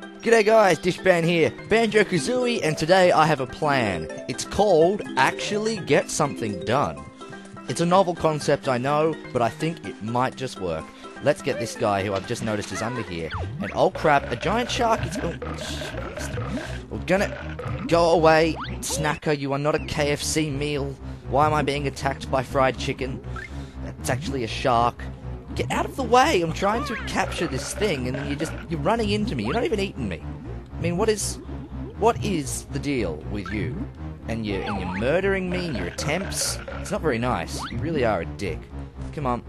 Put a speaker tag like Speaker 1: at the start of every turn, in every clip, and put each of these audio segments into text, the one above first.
Speaker 1: G'day guys, Dishban here, Banjo Kazooie, and today I have a plan. It's called Actually Get Something Done. It's a novel concept, I know, but I think it might just work. Let's get this guy who I've just noticed is under here. And oh crap, a giant shark is. Oh, We're gonna go away, Snacker. You are not a KFC meal. Why am I being attacked by fried chicken? That's actually a shark. Get out of the way! I'm trying to capture this thing, and you're just you're running into me. You're not even eating me. I mean, what is what is the deal with you? And you're—and you're murdering me and your attempts. It's not very nice. You really are a dick. Come on,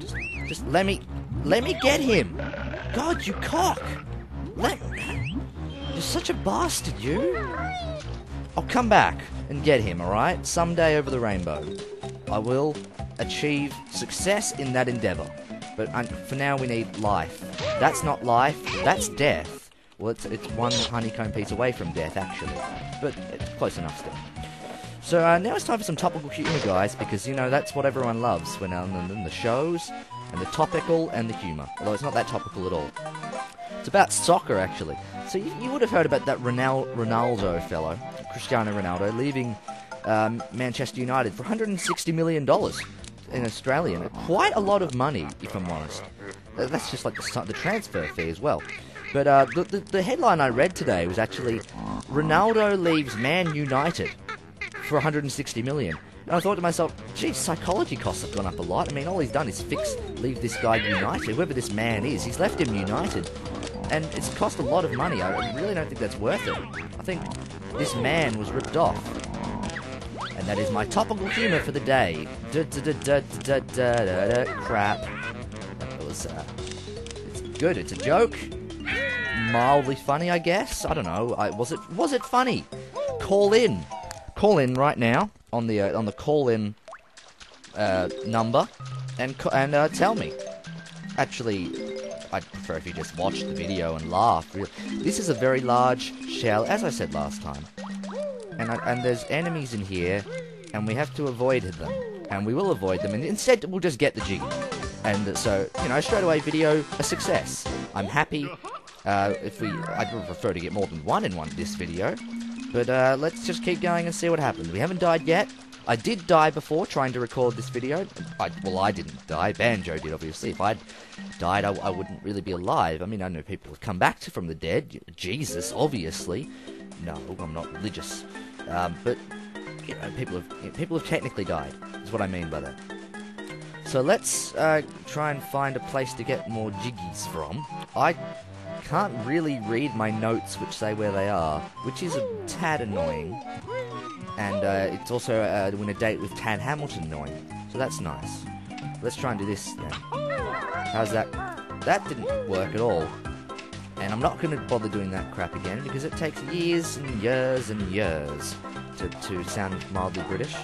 Speaker 1: just just let me let me get him. God, you cock! Let you're such a bastard, you. I'll come back and get him. All right, someday over the rainbow. I will achieve success in that endeavor. But um, for now, we need life. That's not life, that's death. Well, it's, it's one honeycomb piece away from death, actually. But it's close enough still. So uh, now it's time for some topical humour, guys, because, you know, that's what everyone loves when um, the shows, and the topical and the humour. Although it's not that topical at all. It's about soccer, actually. So you, you would have heard about that Ronal- Ronaldo fellow, Cristiano Ronaldo, leaving um, Manchester United for 160 million in Australian. Quite a lot of money, if I'm honest. Uh, That's just like the, the transfer fee as well. But uh, the, the, the headline I read today was actually Ronaldo leaves Man United for 160 million. And I thought to myself, geez, psychology costs have gone up a lot. I mean, all he's done is fix, leave this guy United, whoever this man is. He's left him United. And it's cost a lot of money. I really don't think that's worth it. I think this man was ripped off. And that is my topical humour for the day. Da da da da da da da da crap. That was, uh, it's good. It's a joke. Mildly funny, I guess. I don't know. I, was it was it funny? Call in, call in right now on the uh, on the call in uh, number, and and uh, tell me. Actually, I'd prefer if you just watched the video and. Really. This is a very large shell, as I said last time and I, and there's enemies in here, and we have to avoid them, and we will avoid them, and instead we'll just get the jiggy. And so, you know, straight away, video a success. I'm happy. Uh, if we, I'd prefer to get more than one in one this video, but uh, let's just keep going and see what happens. We haven't died yet. I did die before trying to record this video. I, well, I didn't die. Banjo did, obviously. If I'd died, I, I wouldn't really be alive. I mean, I know people have come back from the dead. Jesus, obviously. No, I'm not religious. Um, but you know, people have people have technically died. Is what I mean by that. So let's uh, try and find a place to get more jiggies from. I can't really read my notes, which say where they are, which is a tad annoying. And uh, it's also uh, win a date with Tad Hamilton annoying. So that's nice. Let's try and do this then. How's that? That didn't work at all. And I'm not going to bother doing that crap again because it takes years and years and years to, to sound mildly British.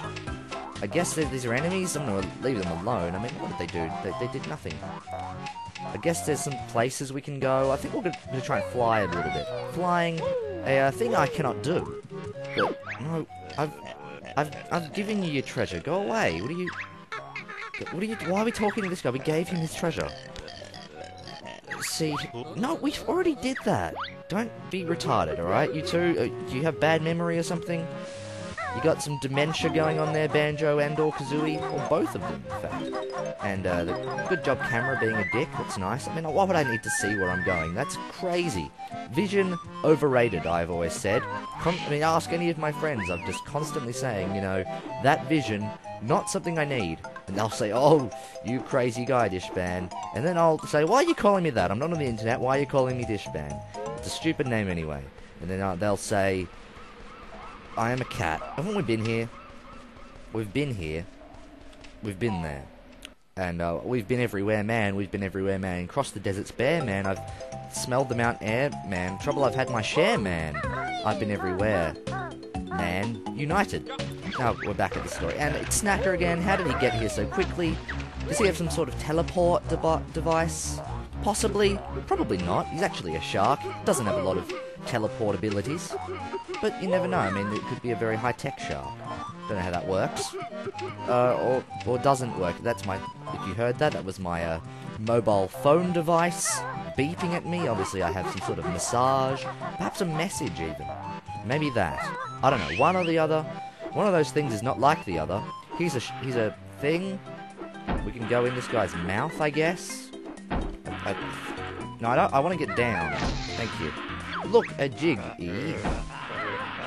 Speaker 1: I guess these are enemies. I'm going to leave them alone. I mean, what did they do? They, they did nothing. I guess there's some places we can go. I think we're going to try and fly a little bit. Flying, a uh, thing I cannot do. But, no, I've, I've, I've given you your treasure. Go away. What are you... What are you... Why are we talking to this guy? We gave him his treasure. See, no, we've already did that. Don't be retarded, alright? You two, uh, do you have bad memory or something? You got some dementia going on there, Banjo and or Kazooie, or both of them, in fact. And uh, the good job camera being a dick, that's nice. I mean, why would I need to see where I'm going? That's crazy. Vision overrated, I've always said. Con- I mean, ask any of my friends. I'm just constantly saying, you know, that vision, not something I need. And they'll say, oh, you crazy guy, Dishban. And then I'll say, why are you calling me that? I'm not on the internet. Why are you calling me Dishban? It's a stupid name anyway. And then they'll say, I am a cat. Haven't we been here? We've been here. We've been there. And uh, we've been everywhere, man. We've been everywhere, man. Crossed the deserts bare, man. I've smelled the Mount Air, man. Trouble I've had my share, man. I've been everywhere, man. United. Now we're back at the story. And it's Snacker again. How did he get here so quickly? Does he have some sort of teleport devi- device? Possibly. Probably not. He's actually a shark. Doesn't have a lot of teleport abilities. But you never know. I mean, it could be a very high-tech shark. Don't know how that works. Uh, or, or doesn't work. That's my... If you heard that, that was my uh, mobile phone device. beeping at me. Obviously, I have some sort of massage. Perhaps a message, even. Maybe that. I don't know. One or the other. One of those things is not like the other. He's a, here's a thing. We can go in this guy's mouth, I guess. I, no, I. I want to get down. Thank you. Look, a jig. E.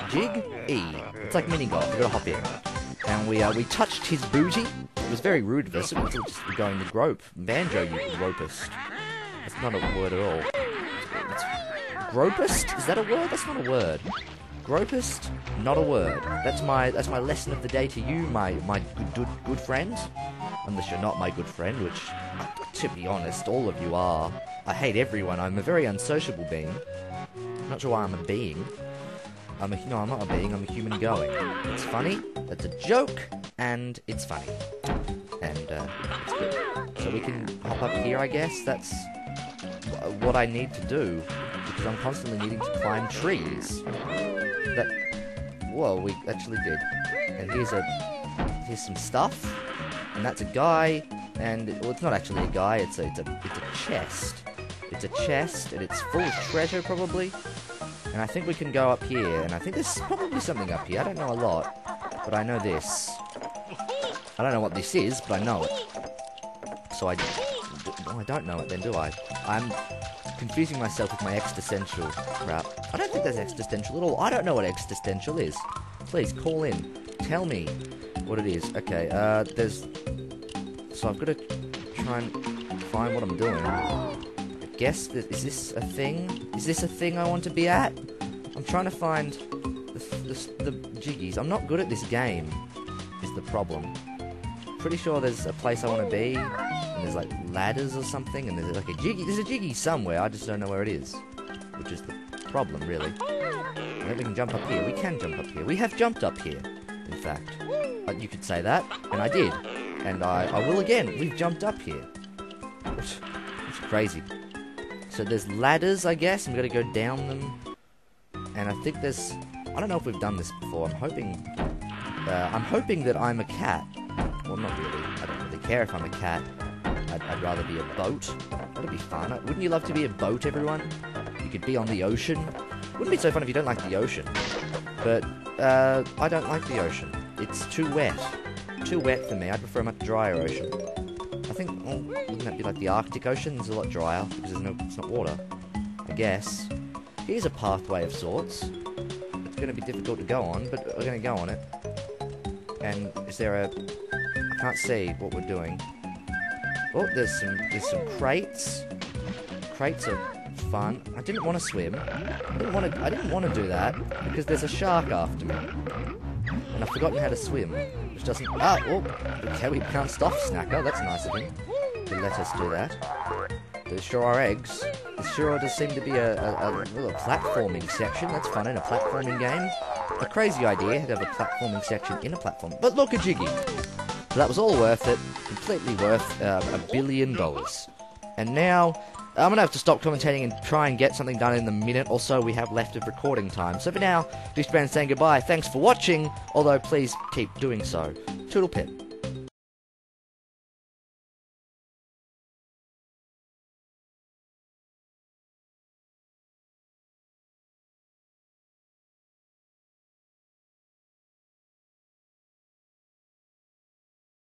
Speaker 1: Jig? E. It's like mini golf. You gotta hop in. And we, uh, we touched his booty. It was very rude of us. It was just going to grope. Banjo, you gropist. That's not a word at all. It's, gropist? Is that a word? That's not a word. Gropist? Not a word. That's my that's my lesson of the day to you, my my good good, friend. Unless you're not my good friend, which, to be honest, all of you are. I hate everyone. I'm a very unsociable being. Not sure why I'm a being. I'm a no, I'm not a being. I'm a human going. It's funny. That's a joke, and it's funny. And uh, it's good. So we can hop up here, I guess. That's what I need to do because I'm constantly needing to climb trees. That whoa, we actually did. And here's a here's some stuff, and that's a guy. And well, it's not actually a guy. It's a it's a it's a chest. It's a chest, and it's full of treasure probably. And I think we can go up here, and I think there's probably something up here. I don't know a lot, but I know this. I don't know what this is, but I know it. So I... I don't know it then, do I? I'm confusing myself with my existential crap. I don't think that's existential at all. I don't know what existential is. Please, call in. Tell me what it is. Okay, uh, there's... So I've got to try and find what I'm doing. I guess, th is this a thing? Is this a thing I want to be at? I'm trying to find the, the, the jiggies. I'm not good at this game, is the problem. Pretty sure there's a place I want to be, there's like ladders or something, and there's like a jiggy. There's a jiggy somewhere, I just don't know where it is. Which is the problem, really. Maybe we can jump up here. We can jump up here. We have jumped up here, in fact. Uh, you could say that, and I did. And I, I will again. We've jumped up here. It's, which crazy. So there's ladders, I guess. I'm to go down them. And I think there's... I don't know if we've done this before. I'm hoping... Uh, I'm hoping that I'm a cat. Well, not really. I don't really care if I'm a cat. I'd, I'd rather be a boat. That'd be fun. Wouldn't you love to be a boat, everyone? You could be on the ocean. Wouldn't be so fun if you don't like the ocean. But, uh, I don't like the ocean. It's too wet. Too wet for me. I prefer a much drier ocean. I think, well, wouldn't that be like the Arctic Ocean? It's a lot drier because there's no, it's not water. I guess. Here's a pathway of sorts. It's going to be difficult to go on, but we're going to go on it. And is there a... I can't see what we're doing. Oh, there's some there's some crates. Crates are fun. I didn't want to swim. I didn't want to. I didn't want to do that because there's a shark after me, and I've forgotten how to swim, which doesn't. Ah, oh, okay, we can't stop Snacker. That's nice of him to let us do that. There sure are eggs. There sure does seem to be a, a, a little platforming section. That's fun in a platforming game. A crazy idea to have a platforming section in a platform. But look at Jiggy. So that was all worth it. Completely worth uh, a billion dollars. And now, I'm going to have to stop commentating and try and get something done in the minute or so we have left of recording time. So for now, Dishban saying goodbye. Thanks for watching, although please keep doing so. Toodle pip.